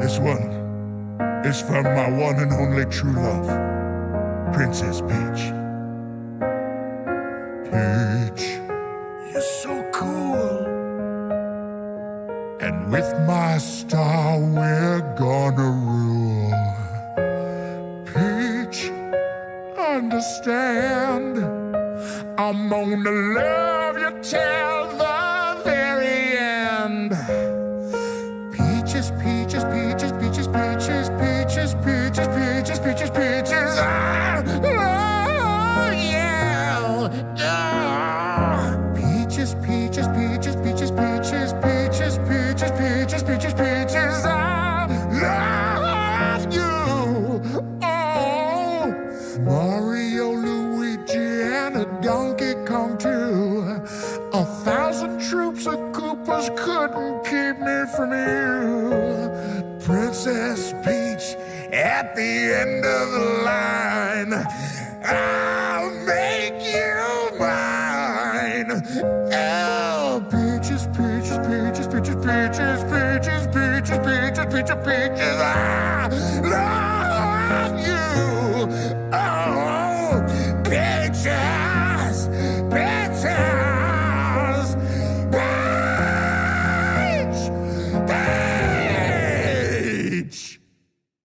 This one is from my one and only true love, Princess Peach. Peach, you're so cool. And with my star, we're gonna rule. Peach, understand. I'm gonna love you till peaches, peaches, peaches, peaches, peaches, peaches. Ah, oh, yeah. Ah. Peaches, peaches, peaches, peaches, peaches, peaches, peaches, peaches, peaches, peaches. I love you. Oh, Mario, Luigi, and a Donkey Kong too. A thousand troops of Koopas couldn't keep me from you. At the end of the line. I'll make you mine. Oh, peaches, peaches, peaches, peaches, peaches, peaches, peaches, peaches, peaches, peaches. I love ah,